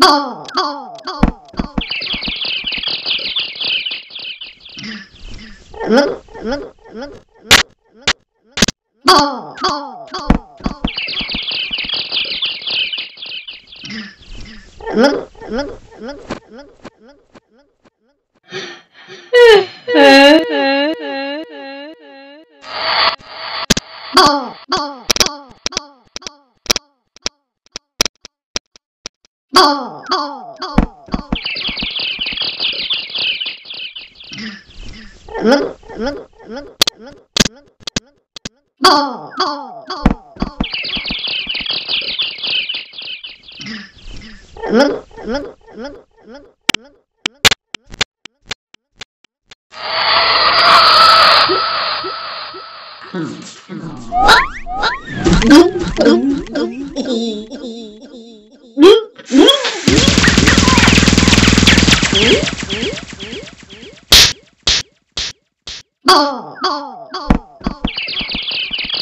Look, look, look, look, look, look. Oh, oh, oh, oh. Look, look, look, look, look, look, look. Oh, oh. Đúng, đúng, đúng. Boom.